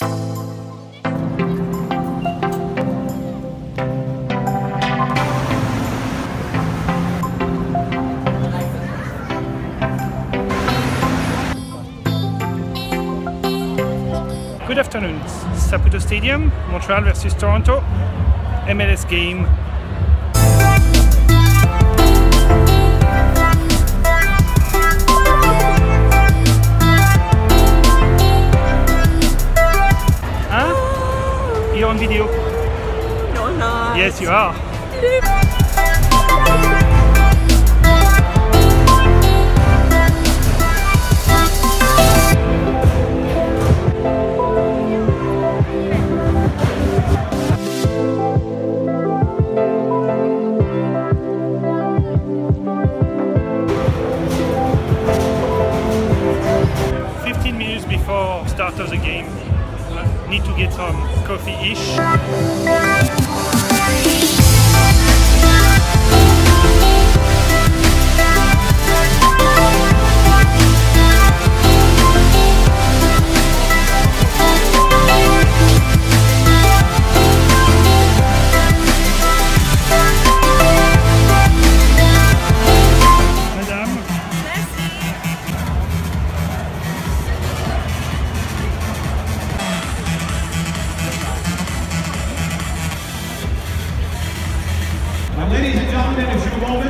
Good afternoon. Saputo Stadium, Montreal versus Toronto. MLS game. On video. No, I'm not. Yes, you are. Fifteen minutes before start of the game. Need to get some coffee-ish.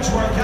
In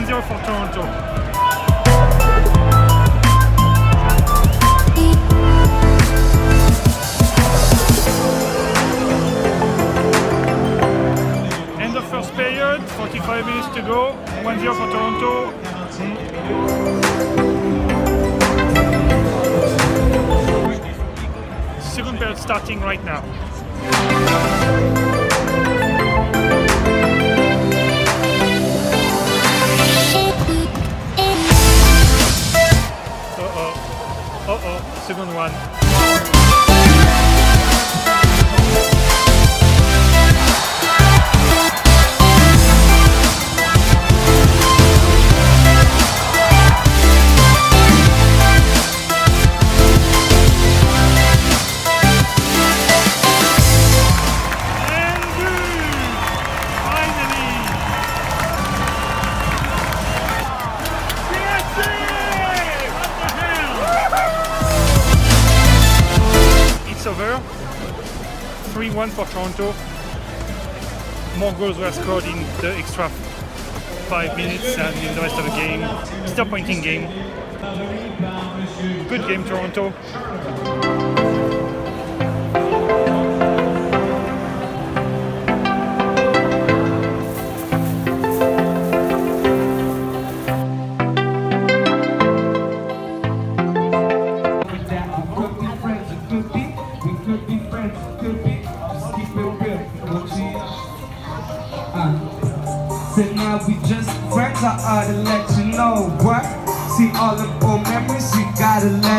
1-0 for Toronto. End of first period, 45 minutes to go, 1-0 for Toronto. Second period starting right now. Second one. 3-1 for Toronto. More goals were scored in the extra 5 minutes and in the rest of the game. Disappointing game. Good game, Toronto. Uh, so now we just friends, I ought to let you know what. See all of our memories, we gotta let